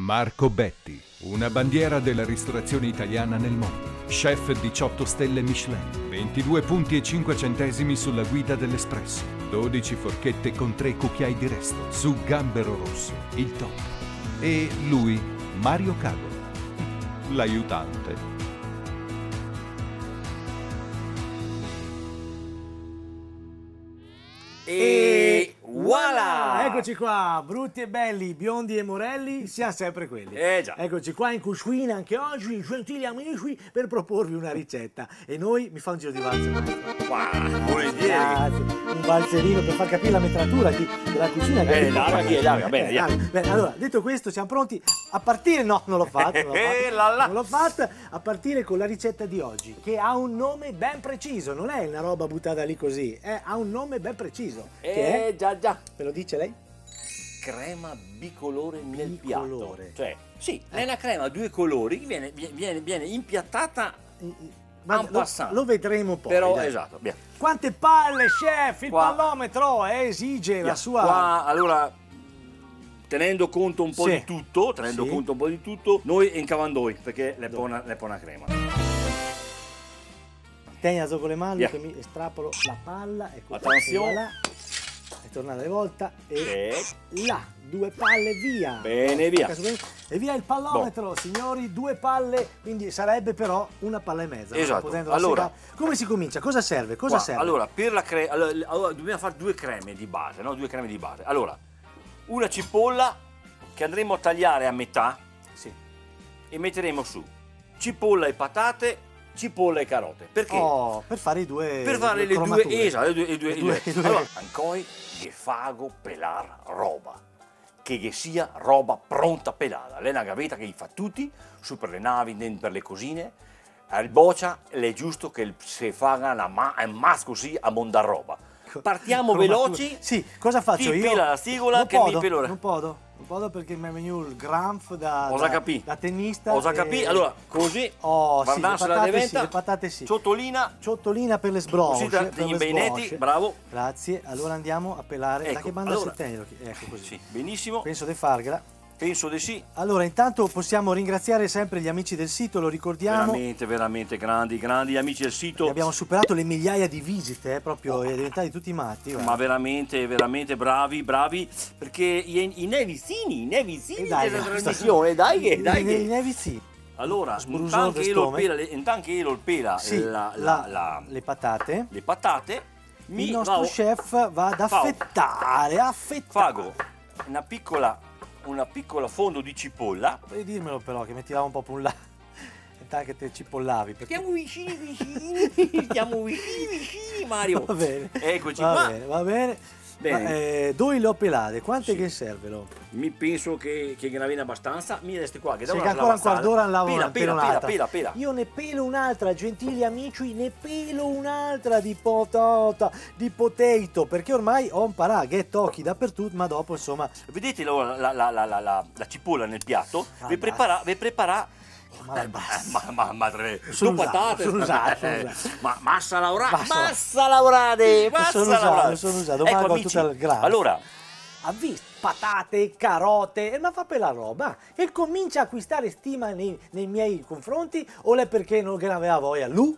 Marco Betti, una bandiera della ristorazione italiana nel mondo. Chef 18 stelle Michelin, 22 punti e 5 centesimi sulla guida dell'espresso. 12 forchette con 3 cucchiai di resto, su gambero rosso, il top. E lui, Mario Cago, l'aiutante. E voilà! Eccoci qua, brutti e belli, biondi e morelli, siamo sempre quelli. Eh già. Eccoci qua in cucina anche oggi, gentili amici, per proporvi una ricetta. E noi mi fa un giro di valzer. Wow, volentieri. Un valzerino per far capire la metratura di- della cucina. Eh, larga chi è larga, bene, Eh. Bene, allora, detto questo, siamo pronti a partire. No, non l'ho fatto. Non l'ho Eh, non l'ho fatta. A partire con la ricetta di oggi, che ha un nome ben preciso. Non è una roba buttata lì così, eh, ha un nome ben preciso. Che è? Eh già già. Ve lo dice lei? Crema bicolore nel Bicolore. piatto. Cioè, sì, è una crema a due colori che viene, viene, viene impiattata Ma En lo, passant. lo vedremo poi. però dai. esatto, via. Quante palle, chef! Il Qua. pallometro eh, esige la Via. sua. Qua, allora, tenendo conto un po' Sì. di tutto, tenendo Sì. conto un po' di tutto, noi incavandoi, perché le pone, le pone una crema. Tegnato con le mani che mi estrapolo la palla. Ecco, Attenzione. Là. È tornata di volta e Eh, là, due palle via. Bene, via. E via il pallometro, signori, due palle, quindi sarebbe però una palla e mezza. Esatto. Allora. come si comincia? Cosa serve? Cosa Qua, serve? Allora, per la crema, allora, allora, dobbiamo fare due creme di base, no? Due creme di base. Allora, una cipolla che andremo a tagliare a metà Sì. e metteremo su cipolla e patate, cipolla e carote. Perché? Oh, per fare i due. per fare le due, cromature. esatto, le due, le due, Le le due- due. le due- Allora, ancora che fago pelar roba. Che, che sia roba pronta pelata. Lei è una gavetta che gli fa tutti, su per le navi, per le cosine. Al boccia è giusto che si faga una ma- un mas così a mondar roba. Partiamo veloci. Sì, cosa faccio Ti io? pila la stigola non che mi podo, pilo la- Non podo, non podo perché mi è venuto il granf da, da, da tennista. Cosa e- capì? Allora, così, Oh, sì, le patate sì, le patate sì. ciotolina, Ciotolina per le sbrocce. così da- degli sbrocce. bravo. Grazie, allora andiamo a pelare. da Ecco, che banda allora- settenio? Ecco così. Sì, benissimo, Penso di fargliela. Penso di sì. Allora, intanto possiamo ringraziare sempre gli amici del sito, lo ricordiamo. Veramente, veramente grandi, grandi amici del sito. Abbiamo superato le migliaia di visite, eh, proprio eh, diventati tutti matti. guarda. Ma veramente, veramente bravi, bravi, perché i, i nevicini, i nevicini E dai, della dai, trasmissione, dai che, dai I- i che. nevizi. Allora, intanto che, pela, intanto che io pela Sì, la- la- la- le patate. le patate, il nostro vado- chef va ad affettare, affettare. fago una piccola, una piccola fondo di cipolla. Puoi dirmelo però che mi tirava un po' più in là. Intanto che te cipollavi. Perché... Stiamo vicini, vicini, stiamo vicini, vicini, Mario. Va bene. Eccoci va qua. bene, va bene. Bene. Eh, dove le ho pelate? Quante Sì. che servono? Mi penso che, che ne viene abbastanza. Mi resti qua, che devo che ancora un quarto d'ora ne lavo Pela, ne pela, pelo pela, un'altra. pela, pela. Io ne pelo un'altra, gentili amici, ne pelo un'altra di patata, di potato, perché ormai ho imparato get occhi dappertutto, ma dopo insomma... Vedete la, la, la, la, la, la- la cipolla nel piatto? Ah, vi prepara, vi prepara Ma ma, ma, ma, tre- Sono due patate. sono usato, ma massa lavorate Massa- massa lavorate massa Sono usato, sono usato, ecco amici tutto il allora. Ha visto? Patate, carote, ma fa per la roba. E comincia a acquistare stima nei, nei miei confronti o è perché non aveva voglia? Lui?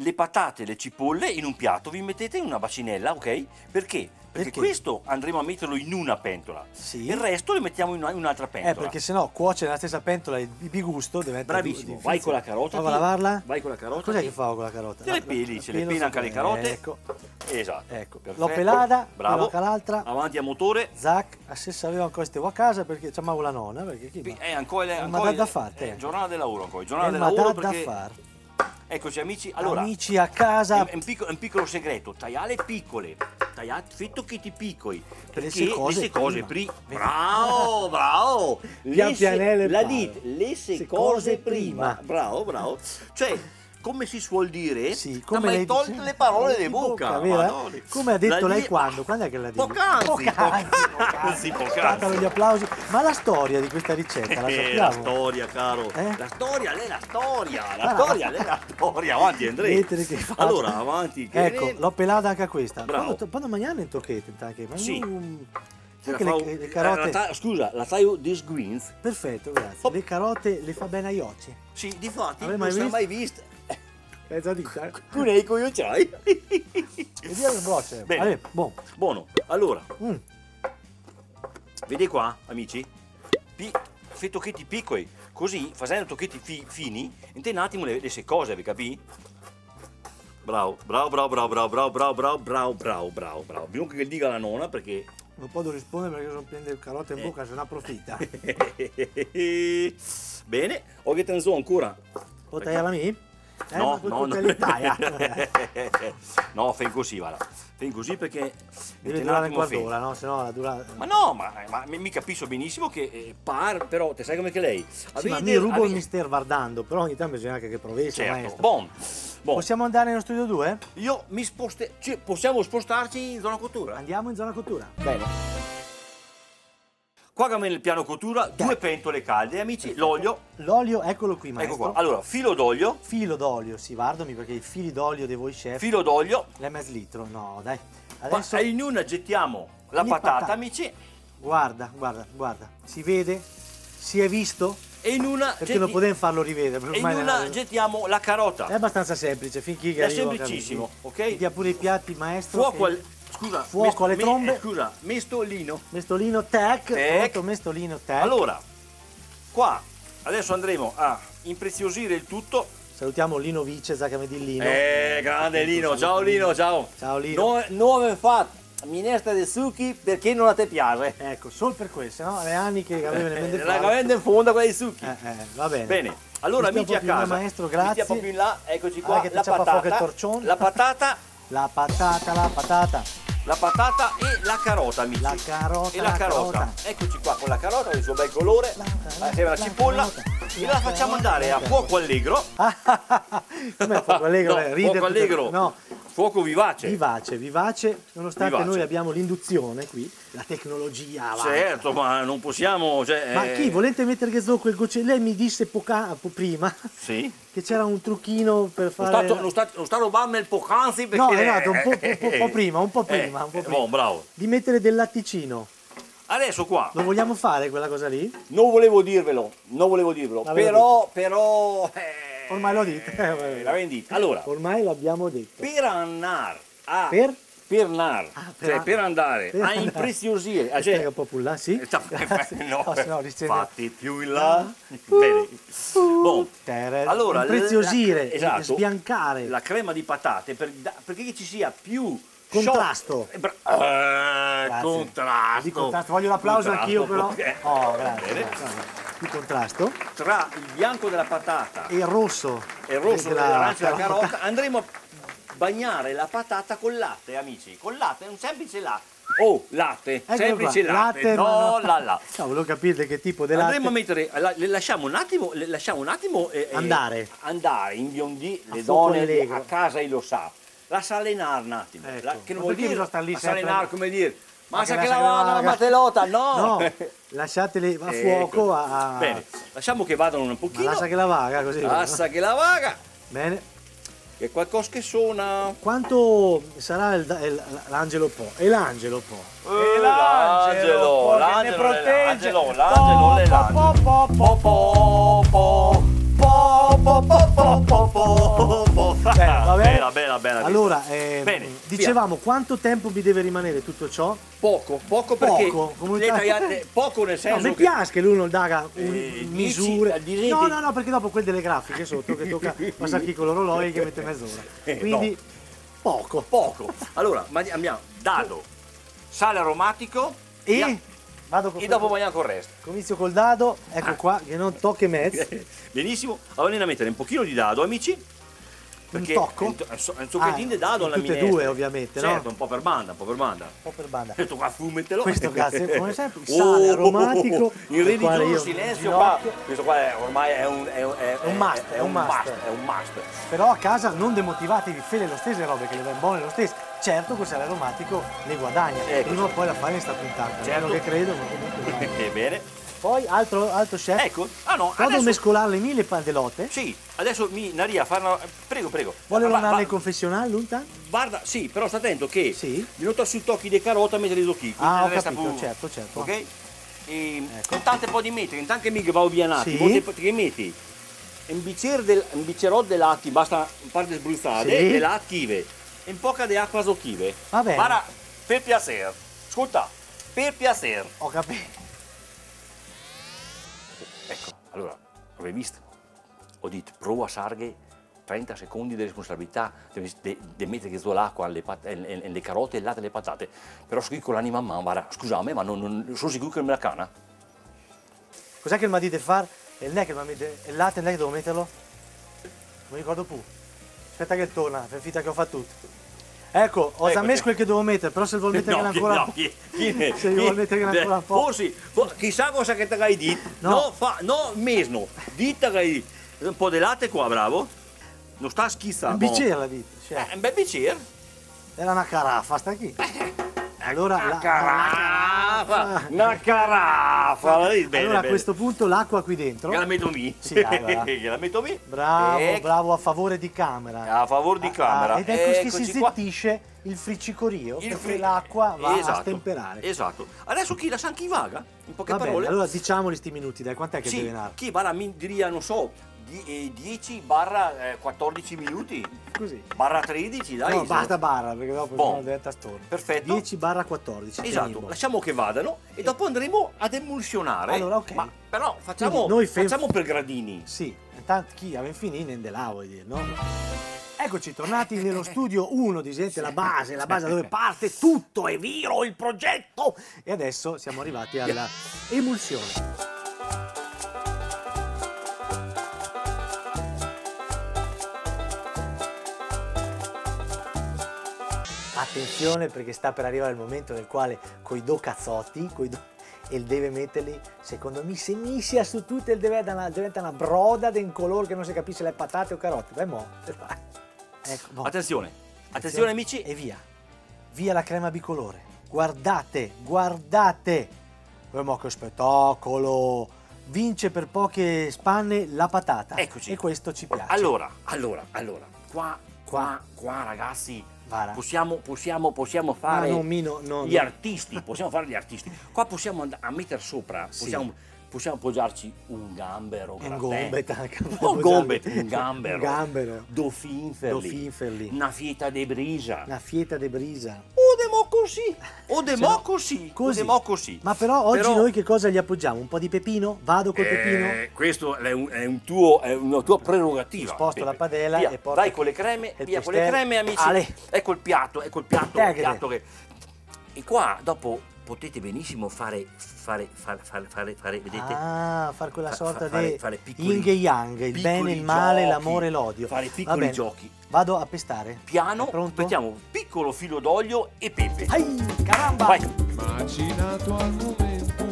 Le patate le cipolle in un piatto vi mettete in una bacinella ok perché perché Perché? questo andremo a metterlo in una pentola Sì. il resto lo mettiamo in una- in un'altra Eh, pentola perché sennò cuoce nella stessa pentola il bigusto diventa bravissimo vai con la carota Prova a lavarla? vai con la carota Cos'è ti- che fa con la carota? Te le peli, ce le peli anche le carote. Ecco, esatto ecco. perfetto. L'ho pelata, bravo anche l'altra. avanti a motore Zac, se sapevo ancora stevo a casa perché c'amavo la nonna, perché chi... Eh, ancora, Eh, ma ancora da- da fare, eh, giornata del lavoro ancora, Eh, giornata del ma lavoro da, da perché far. Eccoci amici, allora Amici a casa, è un, piccolo, un piccolo segreto, tagliare piccole, che ti piccoli, perché se cose le se cose prima. pri- bravo, bravo, Pian Le pianelle la dite, le se Se cose cose prima, prima. bravo, bravo, cioè come si suol dire, Sì, come hai lei tolte dice- le parole di bocca, bocca. Come ha detto La lei quando? Quando è che l'ha detto? Poc'anzi, Poc'anzi, poc'anzi, poc'anzi. Scattano gli applausi. Ma la storia di questa ricetta la Eh, la sappiamo? storia, caro. Eh? La storia, lei la storia. La Guarda. storia, lei è la storia. Avanti, Andrea. Allora, avanti. che- Ecco, l'ho pelata anche a questa. Bravo. Quando, quando mangiare in tocchete, anche. Ma Sì. non- Anche fa le- le carote- eh, la ta- scusa, la taglio this greens? Perfetto, grazie. Hop. Le carote le fa bene agli occhi. Sì, difatti, Avevi non mai si è visto? mai vista. Mezza dita. eh. Cuneco io c'hai. Vediamo le brocce. Bene. Allora, buon. Buono, allora, Mm. vedi qua, amici? Pi- fai tocchetti piccoli, così, facendo tocchetti fi- fini, in un attimo le, le sei cose, vi capì? Bravo, bravo, bravo, bravo, bravo, bravo, bravo, bravo, bravo, bravo, bravo, bravo. Bisogna che dica la nonna perché... Non posso rispondere perché sono pieno di carote in Eh. bocca, se no approfitta. Bene, ho che te ne so ancora. O tagliala mi? Eh, no, no, no. no, fai così, guarda. Fai così perché... Deve un durare un quarto d'ora, no? Se no la dura... Ma no, ma, ma mi mi capisco benissimo che eh, par, però, te sai come che lei? Sì, ma Avete- mi rubo il avete- mister guardando, però ogni tanto bisogna anche che provessi, Certo, maestro. bon, bon. Possiamo andare nello studio 2? Io mi sposte... cioè, possiamo spostarci in zona cottura? Andiamo in zona cottura. Bene. Qua abbiamo nel piano cottura due pentole calde, amici, l'olio, L'olio, eccolo qui, maestro. ecco qua. Allora, filo d'olio, Filo d'olio, sì, guardami perché i fili d'olio di voi chef... filo d'olio, mezzo litro, no, dai. pa- Adesso, e in una gettiamo la patata, patate. amici, guarda, guarda, guarda. Si vede? Si è visto? E in una, Perché getti- non potevamo farlo rivedere. e in una gettiamo la carota. è abbastanza semplice, fin qui che È semplicissimo, ok? Dia pure i piatti, maestro. Fuoco al... Scusa, Fuoco alle trombe. eh, scusa, mestolino. Mestolino pronto, mestolino tech. Allora, qua adesso andremo a impreziosire il tutto. Salutiamo Lino Vice, che di Lino. Eh, grande Lino, ciao Lino, ciao. Ciao Lino. No, nuove fatto minestra di succhi perché non a te piace. Ecco, solo per questo, no? Le anni che aveva le mende Eh, la vende in fondo quella di succhi. Eh, eh, va bene. Bene, allora Mi amici a casa. maestro, grazie. proprio in là, eccoci qua, ti la patata, la patata, La patata, la patata. la patata e la carota amici. La carota, e la la carota. carota. Eccoci qua con la carota, il suo bel colore, la, sembra la la cipolla carota, e la facciamo andare a fuoco allegro. Come fuoco allegro? No, eh, ride fuoco allegro. No, Fuoco vivace. vivace, vivace, nonostante Vivace. noi abbiamo l'induzione qui, la tecnologia avanti. Certo, ma non possiamo. Cioè, Ma eh, chi volete mettere che quel gocce? Lei mi disse poca, po- prima Sì. che c'era un trucchino per Non fare. sta, non sta, non sta rubando il poc'anzi perché... No, esatto, un po', po- po- po' prima, un po' Eh, prima, un po' eh, prima. buon, bravo. Di mettere del latticino. Adesso qua, Lo vogliamo fare quella cosa lì? non volevo dirvelo, non volevo dirvelo, però, però... eh, Ormai l'ho detto. eh, L'avevi detto. Allora, Ormai l'abbiamo detto. per andare a... Per? Per andare, Ah, per cioè per andare per a andare. impreziosire, ah, cioè, un po' più là, sì? Eh, sta- no, No, no risente- fatti più in là. Bene. Bon. Tere- Allora, impreziosire, la- esatto. sbiancare. La crema di patate per da- perché ci sia più Contrasto. eh, eh, contrasto. Di contrasto. Voglio l'applauso anch'io però. eh, Oh, grazie. grazie. Di contrasto. Tra il bianco della patata E il rosso. e il rosso della dell'arancia della carota. carota andremo a bagnare la patata col latte, amici. Col latte, un semplice latte. Oh, latte, Eccolo semplice qua, latte. ma No, no. la la. No, volevo capire che tipo di latte. Andremo a mettere, la- le lasciamo un attimo, lasciamo un attimo eh, eh, Andare. andare, inbiondi, A le donne a casa lo sa. La salenare un attimo, Ecco. la- che non Ma vuol dire bisogna star lì a sempre? salenare come dire, ma Ma sa che lascia la vada la- la matelota, no! No, lasciateli a fuoco Ecco. a... Bene, lasciamo che vadano un Ma pochino, lascia che la vaga così. passa che la vaga, Bene. che qualcosa che suona. Quanto sarà l'angelo Po? E l'angelo Po? Eh, l'angelo, l'angelo, l'angelo, l'angelo, l'angelo. Po, po, po, po, po, po, po, po, po, po, po, po. Va bene? Bella, bella, bella. Allora, ehm, Bene, dicevamo quanto tempo mi deve rimanere tutto ciò? Poco, poco perché Poco, le tagliate- poco nel No, senso mi che piace che l'uno daga un- Eh, misure. dici- dici- No, no, no, perché dopo quel delle grafiche sotto che tocca passare chi con l'orologio che mette mezz'ora. Eh, Quindi poco. poco. Allora, abbiamo dado, sale aromatico E via- vado con e dopo vogliamo con il resto. Comizio col dado, ecco Ah. qua, che non tocca mezzo. Benissimo. Allora andiamo a mettere un pochino di dado, amici. Perché tocco? Un, to- un tocchettino di dado in alla tutte e minestra. due, ovviamente, no? Certo, un po' per banda, un po' per banda. Un po' per banda. Questo qua fumetelo. Questo grazie, come sempre, il sale aromatico, Il del quale religioso io silenzio mi qua. ginocchio. Questo qua è, ormai è un, è, è- È un must, è è un must. È un must. Però a casa non demotivatevi, fate lo stesso robe che le va buone lo stesso. Certo quel sale aromatico le guadagna. Ecco. Prima o poi la farina sta puntata. Certo. Certo. che credo, ma comunque. Bene. Poi altro, altro chef. Ecco, ah no, Vado adesso... a mescolarle mille le pandelotte. Sì, adesso mi Naria farla. Prego, prego. Vuole tornare va- nel confessionale, Lunta? Guarda, sì, però sta attento che Sì. mi nota sui tocchi di carota mentre li tocchi. Ah, ho capito, più- certo, certo. Ok? E Ecco. intanto poi di mettere, intanto che mi va via un attimo, Sì. che metti un bicchiere del, un bicchierotto di latte, basta un par di sbruzzate, Sì. e latte chive, e un po' di acqua socchive. Va bene. Guarda, per piacere. Ascolta, per piacere. Ho capito. Allora, avevi visto? Ho detto, prova a sarghe 30 secondi di responsabilità di mettere l'acqua, le, pat- e- e- e le carote, e le patate. Però qui con l'anima a mano, scusami, ma non, non- sono sicuro che me la cana? Cos'è che mi ha detto di fare? Il latte non è che devo metterlo? Non mi ricordo più. Aspetta che torna, per finta che ho fatto tutto. Ecco, ho già Ecco, messo quel che devo mettere, però se vuol mettere chi- ancora no, chi- chi- Se vuol mettere ancora un po'. Forse, fo- chissà cosa che ti hai detto. No. No, fa, no, mesno. Dita che hai. Un po' di latte qua, bravo. Non sta schizzando. Un bicchiere la vita. Cioè, Eh, un bel bicchiere. era una carafa, sta qui. Allora, Una la- carafa, una carafa. Bene, allora a bene. questo punto l'acqua qui dentro. Che la metto mi. Sì, dai, va, va. che la metto mi. Bravo, Ecco. bravo, a favore di camera. A favore di camera. Ah, ed è così che si Eccoci zittisce il friccicorio, Il perché fri- l'acqua va a Esatto, stemperare. Esatto. Adesso chi la sa chi vaga? In poche Va bene, parole. allora diciamoli sti minuti, dai, quant'è che sì, deve andare? chi barra mi diria, non so, 10 barra eh, 14 minuti, Così. barra 13, dai. no, basta barra, perché dopo Boh. sono diventa storno. Perfetto. 10 barra 14. Esatto, lasciamo che vadano e dopo andremo ad emulsionare. Allora, ok. Ma però facciamo, Quindi noi fe- facciamo per gradini. Sì, intanto chi aveva finito ne là, vuoi dire, no? Eccoci, tornati nello studio 1 di Gente la base, la base dove parte tutto, è vero, il progetto! E adesso siamo arrivati alla emulsione. Attenzione perché sta per arrivare il momento nel quale coi do cazzotti, coi do- e deve metterli, secondo me, se misia su tutte diventa una, diventa una broda di un colore che non si capisce le patate o carote. Vai mo. Ecco, mo. Attenzione, attenzione amici. E via. Via la crema bicolore. Guardate, guardate. Eh, ma che spettacolo. Vince per poche spanne la patata. Eccoci. E questo ci piace. Allora, allora, allora, qua, qua, qua ragazzi, Possiamo, possiamo, possiamo Ah, fare no, Mino, no, gli no. artisti, possiamo fare gli artisti. Qua possiamo andare a mettere sopra, Sì. possiamo, possiamo appoggiarci un gambero, Un gombet anche. Un gombet, un gambero. Un gambero. Do finferli. Do finferli. Una fieta de brisa. Una fieta de brisa. O demo così. O demo Se no- così. Ma però oggi Però- noi che cosa gli appoggiamo? Un po' di pepino? Vado col pepino? Eh, questo è, un, è un tuo, è una tua prerogativa. Sposto la Pepe. padella Via, e porto Vai con le creme, il via con le creme, amici. Ale. Ecco il piatto, ecco il piatto, il piatto che... E qua dopo potete benissimo fare, fare, fare, fare, fare, fare vedete? Ah, far quella sorta fa- fare- di fare piccoli- yin e yang, il bene, il male, giochi, l'amore e l'odio. fare Va piccoli bene. giochi. Vado a pestare. Piano, pronto? mettiamo un piccolo filo d'olio e pepe. Ai, caramba! Vai. Macinato al momento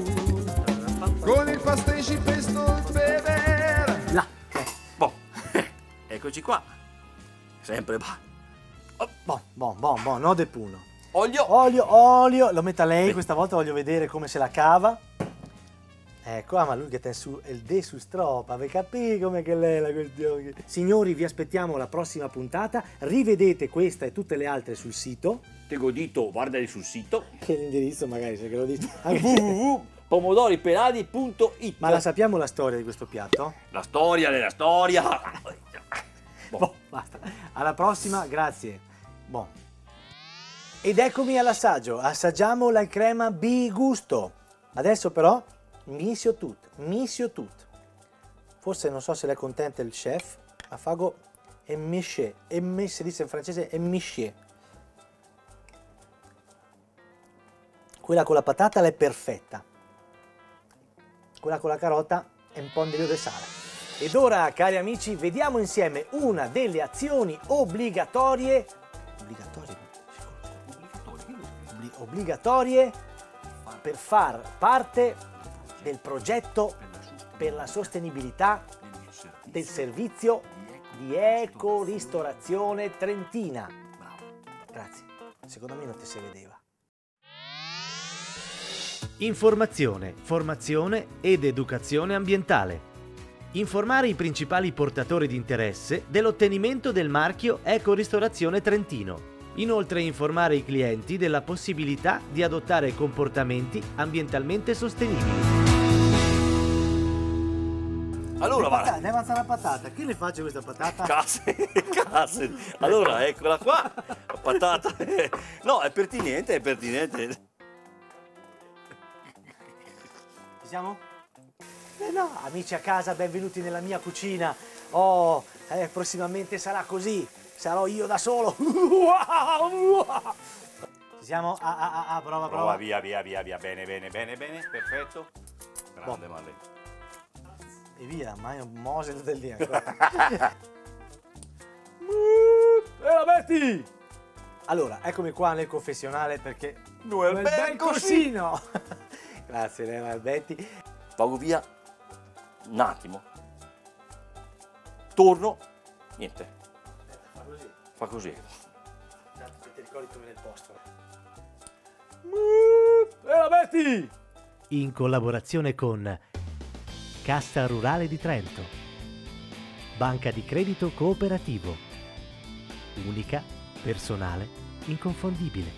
con il pasticci pesto il pepe Là. Eh, Boh. Eccoci qua. Sempre va. Bon, bon, bon, bon, no de puno. Olio. Olio, olio, lo metta lei, questa volta voglio vedere come se la cava. Ecco, ah, ma lui che ten su il de su stropa, vi capite come che lei è la questione? Signori, vi aspettiamo alla prossima puntata. Rivedete questa e tutte le altre sul sito. Te godito, guardali sul sito. Che l'indirizzo magari se che lo dite. www.pomodoripeladi.it Ma la sappiamo la storia di questo piatto? La storia della storia. Boh. Boh, basta. Alla prossima, grazie. Boh. Ed eccomi all'assaggio. Assaggiamo la crema bigusto. Adesso però, misio tutto, misio tutto. Forse non so se l'è contento il chef, ma fago e miché, e me- si dice in francese e miché. Quella con la patata è perfetta. Quella con la carota è un po' un di sale. Ed ora, cari amici, vediamo insieme una delle azioni obbligatorie. Obbligatorie? Obbligatorie per far parte del progetto per la sostenibilità del servizio di ecoristorazione trentina. Grazie. Secondo me non ti si vedeva. Informazione, formazione ed educazione ambientale. Informare i principali portatori di interesse dell'ottenimento del marchio Ecoristorazione Trentino. Inoltre informare i clienti della possibilità di adottare comportamenti ambientalmente sostenibili. Allora, va. Deve avanzare la patata. Che ne faccio questa patata? Case, case. Allora, eccola qua. La patata. No, è pertinente, è pertinente. Ci siamo? Eh no, amici a casa, benvenuti nella mia cucina. Oh, eh, prossimamente sarà così. Sarò io da solo. Ci siamo? Ah, ah, ah, ah, prova, prova. Prova, via, via, via, via. Bene, bene, bene, bene. Perfetto. Grande, Marlene. E via, ma è un Mosel del ancora. e la metti! Allora, eccomi qua nel confessionale perché... Noel Noel Ben Ben Corsino! Grazie, Lena Albetti. Vago via un attimo. Torno. Niente. Fa così, Fa così. tanto che ti ricordi come nel posto. E la metti! In collaborazione con Cassa Rurale di Trento. Banca di credito cooperativo. Unica, personale, inconfondibile.